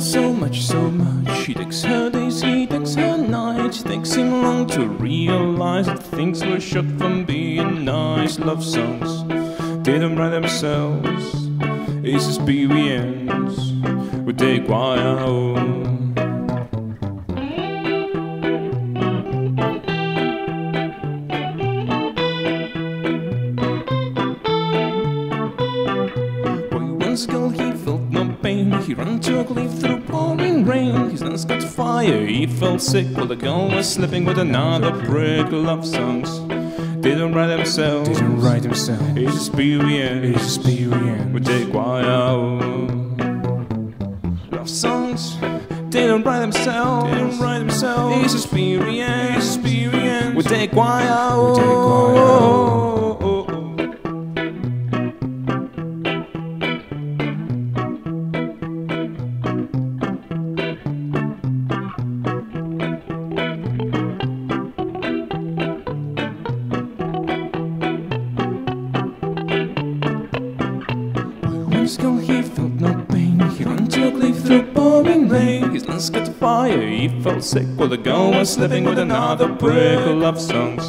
So much, so much. She takes her days, he takes her nights. Takes him long to realize that things were shot from being nice. Love songs didn't write themselves. It's experience would take while. He felt no pain. He ran to a cliff through pouring rain. His lungs caught fire. He felt sick while the girl was sleeping with another prick. Love songs didn't write themselves. Didn't write themselves. It's experience. It's experience. Would take while. Love songs didn't write themselves. Didn't write themselves. It's experience. Experience. Would take while. Would take while. Once girl, he felt no pain. He ran to a cliff through pouring rain. His lungs caught fire. He felt sick while the girl was sleeping with another prick. Love songs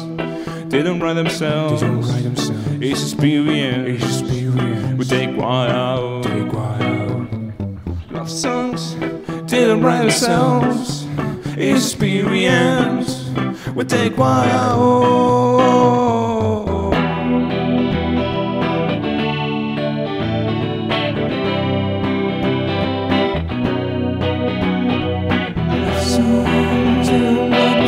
didn't write themselves. Didn't write themselves. It's experience. It's experience. Would take while. Take while. Love songs didn't write themselves. Experience would take while.